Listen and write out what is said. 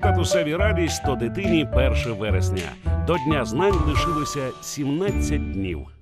татусеві радість, то дитині 1 вересня. До Дня знань лишилося 17 днів.